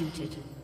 executed.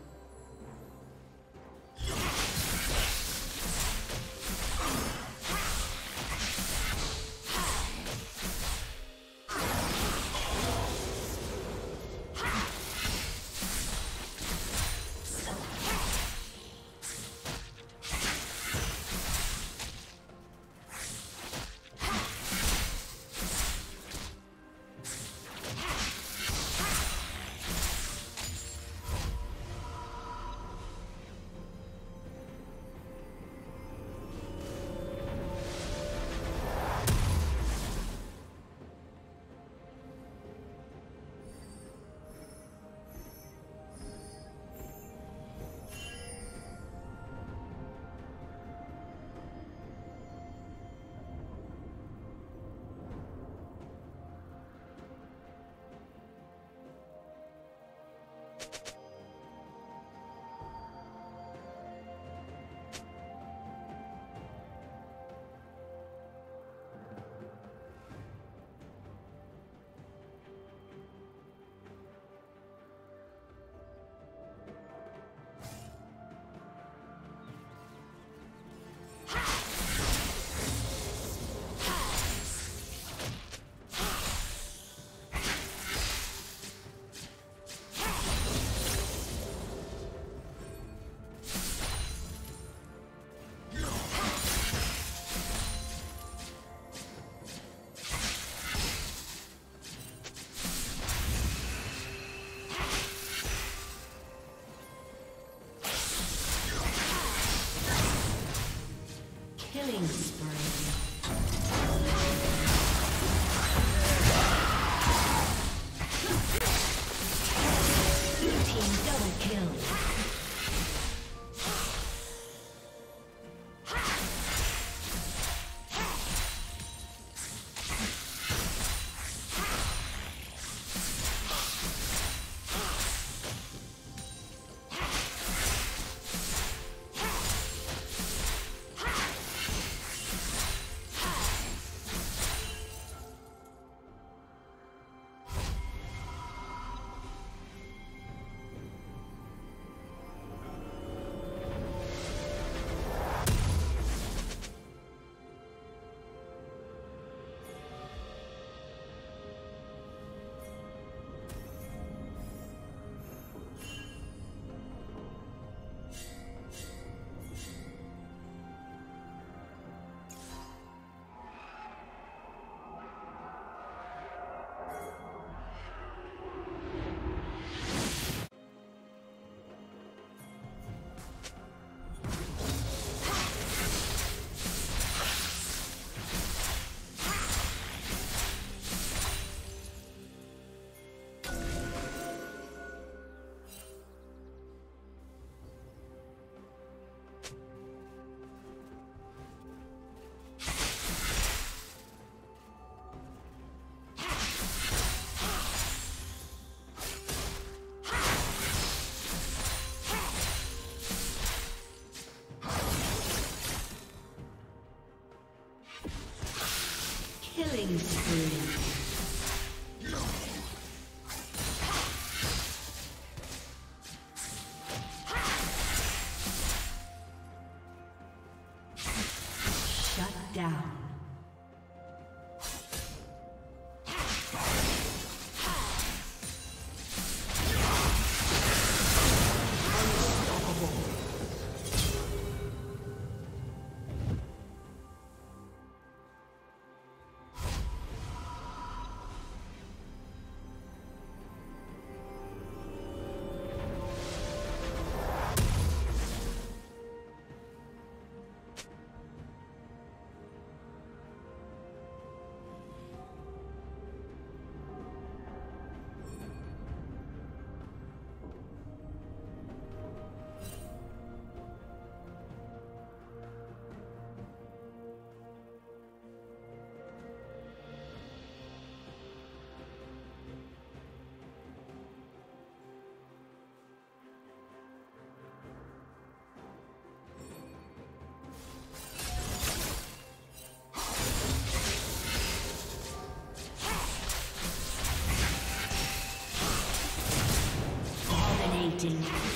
Dominating.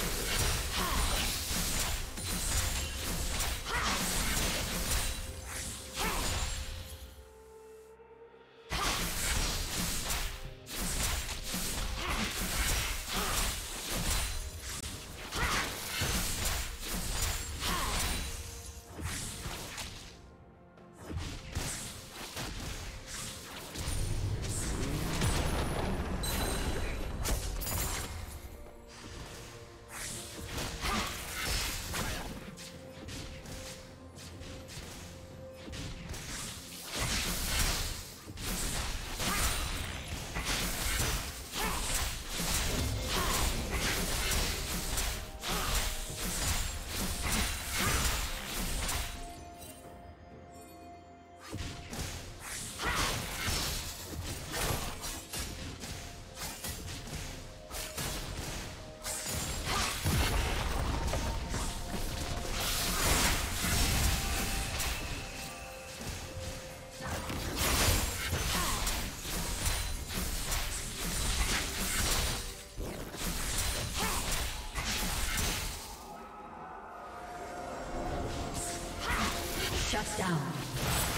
Shut down.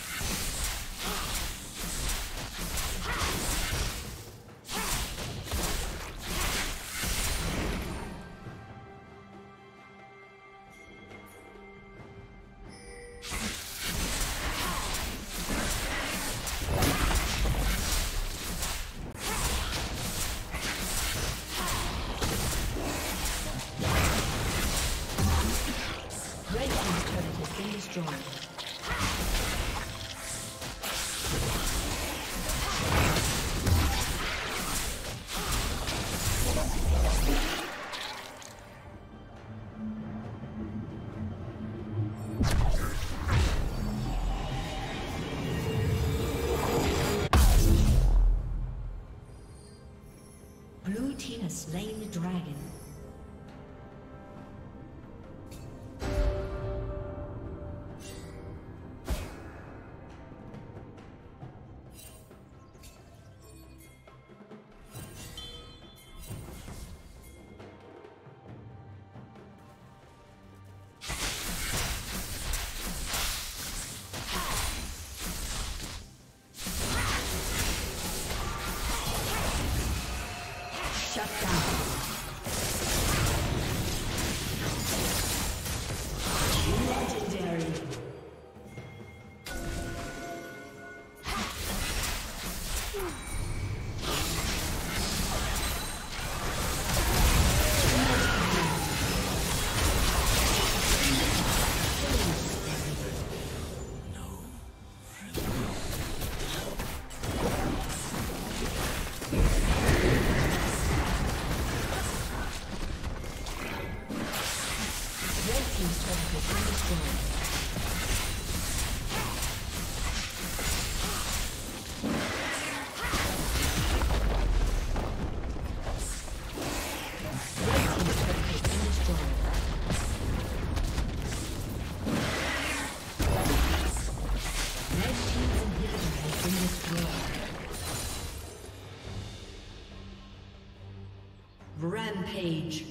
Shut down. Rampage.